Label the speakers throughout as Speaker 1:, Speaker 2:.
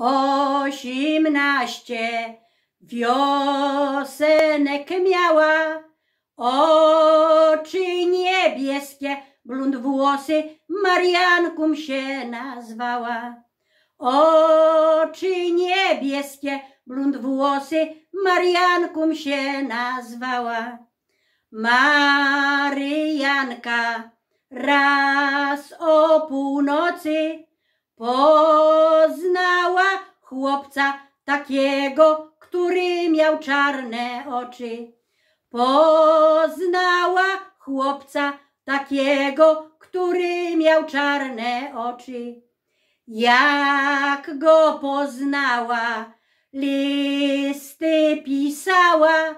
Speaker 1: Osiemnaście wiosenek miała, oczy niebieskie, blond włosy, Marianką się nazwała. Oczy niebieskie, blond włosy, Marianką się nazwała. Maryjanka raz o północy poznała chłopca takiego, który miał czarne oczy. Poznała chłopca takiego, który miał czarne oczy. Jak go poznała, listy pisała,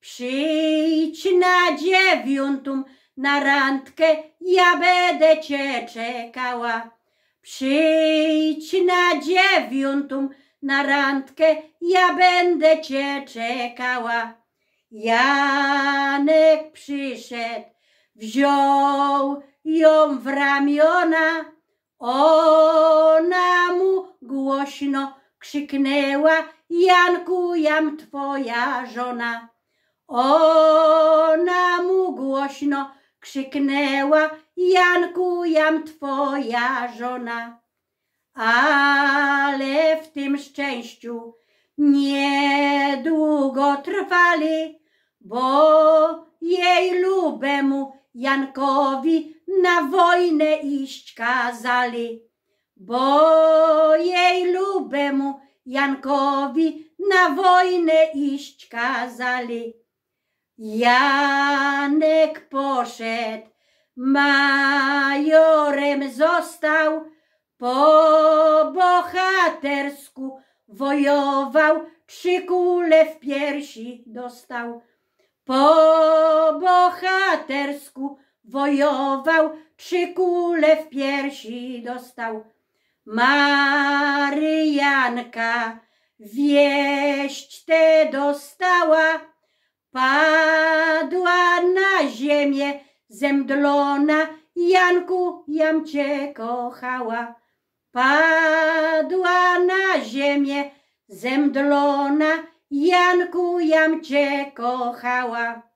Speaker 1: przyjdź na dziewiątą na randkę, ja będę cię czekała. Przyjdź na dziewiątą na randkę, ja będę cię czekała. Janek przyszedł, wziął ją w ramiona, ona mu głośno krzyknęła, Janku, jam twoja żona. Ona mu głośno krzyknęła, Janku, jam twoja żona. Tym szczęściu niedługo trwali, bo jej lubemu Jankowi na wojnę iść kazali. Bo jej lubemu Jankowi na wojnę iść kazali. Janek poszedł, majorem został, po bohatersku wojował, trzy kule w piersi dostał. Po bohatersku wojował, trzy kule w piersi dostał. Maryjanka wieść tę dostała, padła na ziemię zemdlona, Janku, jam cię kochała. Padła zemdlona, Janku, jam cię kochała.